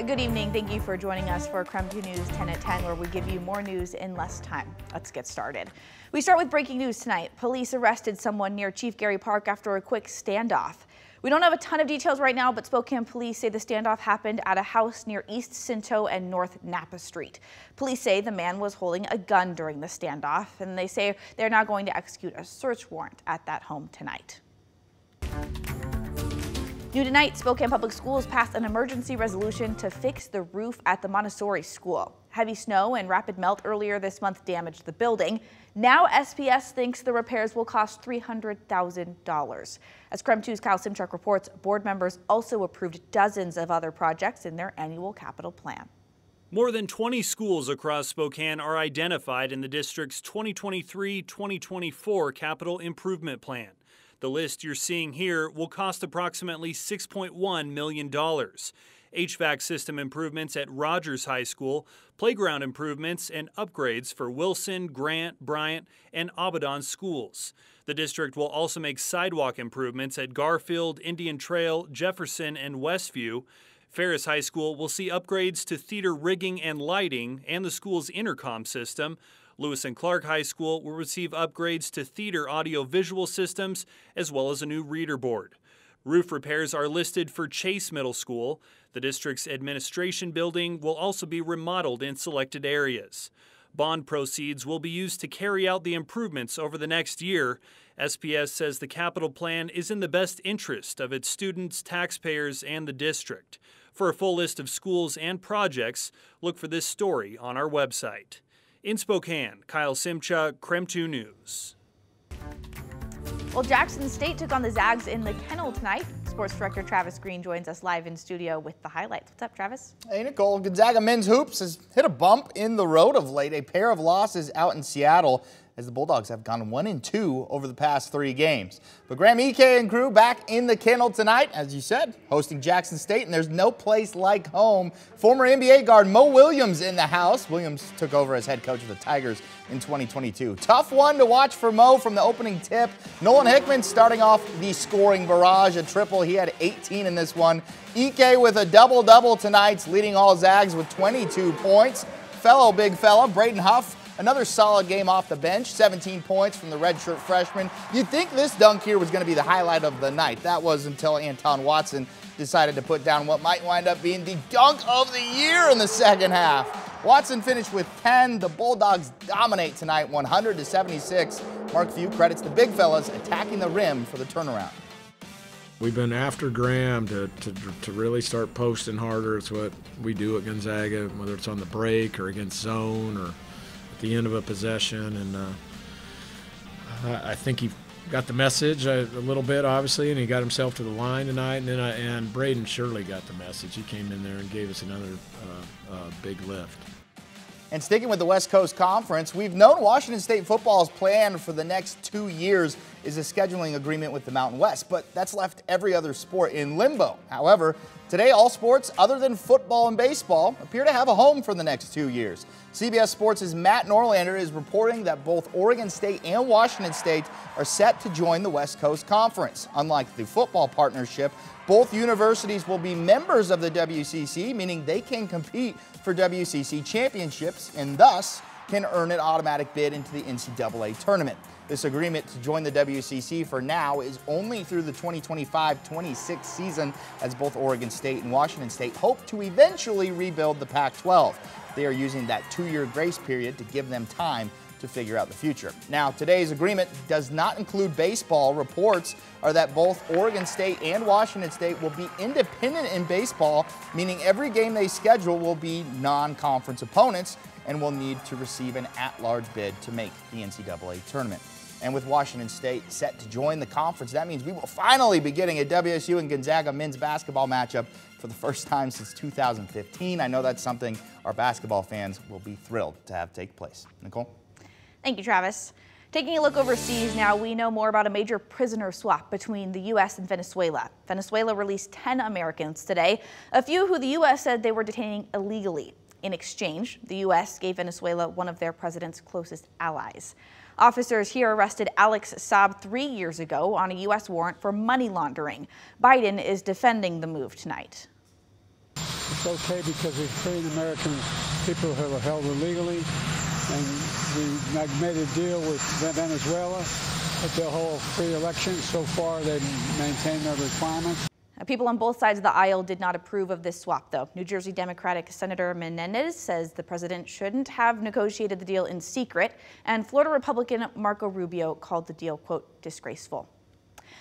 Uh, good evening. Thank you for joining us for KREM 2 News 10 at 10, where we give you more news in less time. Let's get started. We start with breaking news tonight. Police arrested someone near Chief Garry Park after a quick standoff. We don't have a ton of details right now, but Spokane police say the standoff happened at a house near East Sinto and North Napa Street. Police say the man was holding a gun during the standoff, and they say they're now going to execute a search warrant at that home tonight. New tonight, Spokane Public Schools passed an emergency resolution to fix the roof at the Montessori school. Heavy snow and rapid melt earlier this month damaged the building. Now SPS thinks the repairs will cost $300,000. As KREM 2's Kyle Simchuk reports, board members also approved dozens of other projects in their annual capital plan. More than 20 schools across Spokane are identified in the district's 2023-2024 capital improvement plan. The list you're seeing here will cost approximately $6.1 million. HVAC system improvements at Rogers High School, playground improvements and upgrades for Wilson, Grant, Bryant, and Audubon schools. The district will also make sidewalk improvements at Garfield, Indian Trail, Jefferson, and Westview. Ferris High School will see upgrades to theater rigging and lighting and the school's intercom system. Lewis and Clark High School will receive upgrades to theater audio visual systems as well as a new reader board. Roof repairs are listed for Chase Middle School. The district's administration building will also be remodeled in selected areas. Bond proceeds will be used to carry out the improvements over the next year. SPS says the capital plan is in the best interest of its students, taxpayers, and the district. For a full list of schools and projects, look for this story on our website. In Spokane, Kyle Simchuk, KREM 2 News. Well, Jackson State took on the Zags in the kennel tonight. Sports director Travis Green joins us live in studio with the highlights. What's up, Travis? Hey, Nicole. Gonzaga men's hoops has hit a bump in the road of late. A pair of losses out in Seattle as the Bulldogs have gone one and two over the past three games. But Graham Ike and crew back in the kennel tonight, as you said, hosting Jackson State, and there's no place like home. Former NBA guard Mo Williams in the house. Williams took over as head coach of the Tigers in 2022. Tough one to watch for Mo from the opening tip. Nolan Hickman starting off the scoring barrage, a triple. He had 18 in this one. Ike with a double-double tonight, leading all Zags with 22 points. Fellow big fella, Braden Huff, Another solid game off the bench, 17 points from the redshirt freshman. You'd think this dunk here was going to be the highlight of the night. That was until Anton Watson decided to put down what might wind up being the dunk of the year in the second half. Watson finished with 10. The Bulldogs dominate tonight, 100 to 76. Mark Few credits the big fellas attacking the rim for the turnaround. We've been after Graham to, to, to really start posting harder. It's what we do at Gonzaga, whether it's on the break or against zone or the end of a possession, and uh, I think he got the message a, a, little bit, obviously, and he got himself to the line tonight. And then I, and Braden surely got the message. He came in there and gave us another uh, uh, big lift. And sticking with the West Coast Conference, we've known Washington State football's plan for the next two years is a scheduling agreement with the Mountain West, but that's left every other sport in limbo. However, today all sports other than football and baseball appear to have a home for the next two years. CBS Sports' Matt Norlander is reporting that both Oregon State and Washington State are set to join the West Coast Conference. Unlike the football partnership, both universities will be members of the WCC, meaning they can compete for WCC championships and thus can earn an automatic bid into the NCAA tournament. This agreement to join the WCC for now is only through the 2025-26 season as both Oregon State and Washington State hope to eventually rebuild the Pac-12. They are using that two-year grace period to give them time to figure out the future. Now, today's agreement does not include baseball. Reports are that both Oregon State and Washington State will be independent in baseball, meaning every game they schedule will be non-conference opponents and will need to receive an at-large bid to make the NCAA tournament. And with Washington State set to join the conference, that means we will finally be getting a WSU and Gonzaga men's basketball matchup for the first time since 2015. I know that's something our basketball fans will be thrilled to have take place. Nicole? Thank you, Travis. Taking a look overseas now, we know more about a major prisoner swap between the U.S. and Venezuela. Venezuela released 10 Americans today, a few who the U.S. said they were detaining illegally. In exchange, the U.S. gave Venezuela one of their president's closest allies. Officers here arrested Alex Saab three years ago on a U.S. warrant for money laundering. Biden is defending the move tonight. It's okay because we're freeing American people who are held illegally, and we made a deal with Venezuela that they'll hold free elections. So far, they've maintained their requirements. Uh, people on both sides of the aisle did not approve of this swap, though. New Jersey Democratic Senator Menendez says the president shouldn't have negotiated the deal in secret, and Florida Republican Marco Rubio called the deal, quote, disgraceful.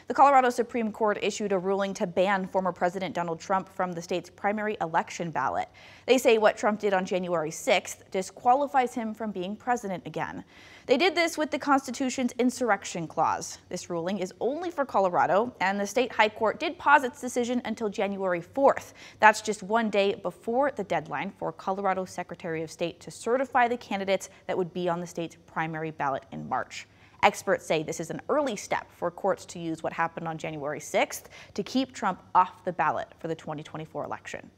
The Colorado Supreme Court issued a ruling to ban former President Donald Trump from the state's primary election ballot. They say what Trump did on January 6th disqualifies him from being president again. They did this with the Constitution's insurrection clause. This ruling is only for Colorado, and the state high court did pause its decision until January 4th. That's just one day before the deadline for Colorado Secretary of State to certify the candidates that would be on the state's primary ballot in March. Experts say this is an early step for courts to use what happened on January 6th to keep Trump off the ballot for the 2024 election.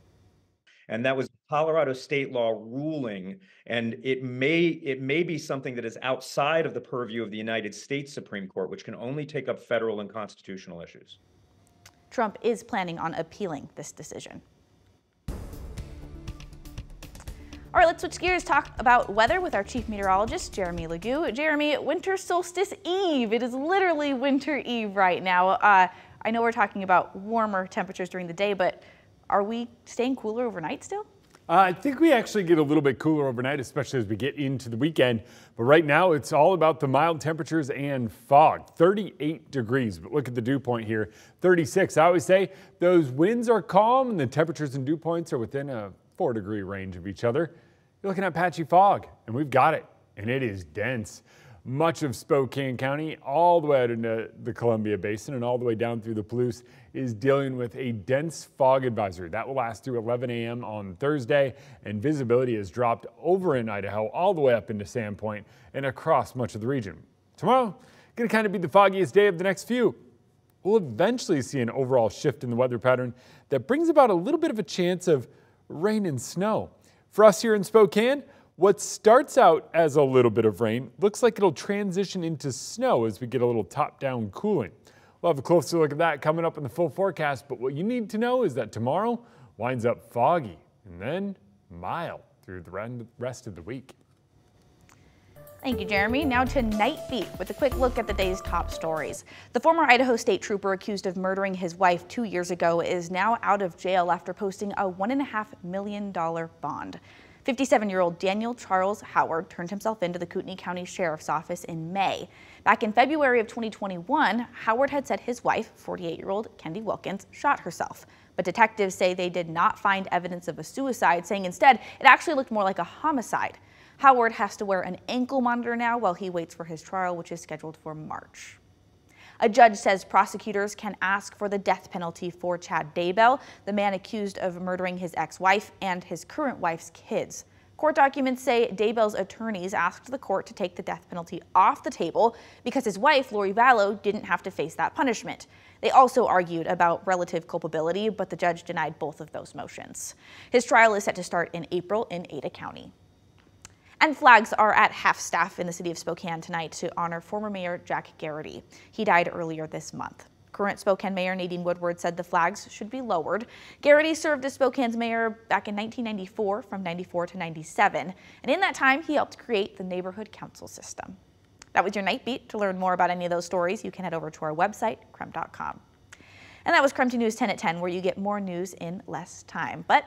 And that was Colorado state law ruling, and it may it may be something that is outside of the purview of the United States Supreme Court, which can only take up federal and constitutional issues. Trump is planning on appealing this decision. All right, let's switch gears, talk about weather with our chief meteorologist, Jeremy LaGoo. Jeremy, winter solstice eve. It is literally winter eve right now. Uh, I know we're talking about warmer temperatures during the day, but are we staying cooler overnight still? Uh, I think we actually get a little bit cooler overnight, especially as we get into the weekend. But right now, it's all about the mild temperatures and fog. 38 degrees, but look at the dew point here, 36. I always say those winds are calm and the temperatures and dew points are within a four degree range of each other. You're looking at patchy fog, and we've got it, and it is dense. Much of Spokane County, all the way out into the Columbia Basin and all the way down through the Palouse, is dealing with a dense fog advisory. That will last through 11 a.m. on Thursday, and visibility has dropped over in Idaho all the way up into Sandpoint and across much of the region. Tomorrow, going to kind of be the foggiest day of the next few. We'll eventually see an overall shift in the weather pattern that brings about a little bit of a chance of rain and snow. For us here in Spokane, what starts out as a little bit of rain looks like it'll transition into snow as we get a little top-down cooling. We'll have a closer look at that coming up in the full forecast, but what you need to know is that tomorrow winds up foggy and then mild through the rest of the week. Thank you, Jeremy. Now to Night Beat with a quick look at the day's top stories. The former Idaho State Trooper accused of murdering his wife two years ago is now out of jail after posting a $1.5 million bond. 57-year-old Daniel Charles Howard turned himself into the Kootenai County Sheriff's Office in May. Back in February of 2021, Howard had said his wife, 48-year-old Kendi Wilkins, shot herself. But detectives say they did not find evidence of a suicide, saying instead it actually looked more like a homicide. Howard has to wear an ankle monitor now while he waits for his trial, which is scheduled for March. A judge says prosecutors can ask for the death penalty for Chad Daybell, the man accused of murdering his ex-wife and his current wife's kids. Court documents say Daybell's attorneys asked the court to take the death penalty off the table because his wife, Lori Vallow, didn't have to face that punishment. They also argued about relative culpability, but the judge denied both of those motions. His trial is set to start in April in Ada County. And flags are at half staff in the city of Spokane tonight to honor former Mayor Jack Geraghty. He died earlier this month. Current Spokane Mayor Nadine Woodward said the flags should be lowered. Geraghty served as Spokane's mayor back in 1994 from 94 to 97, and in that time he helped create the neighborhood council system. That was your night beat. To learn more about any of those stories, you can head over to our website, krem.com. And that was KREM 2 News 10 at 10, where you get more news in less time. But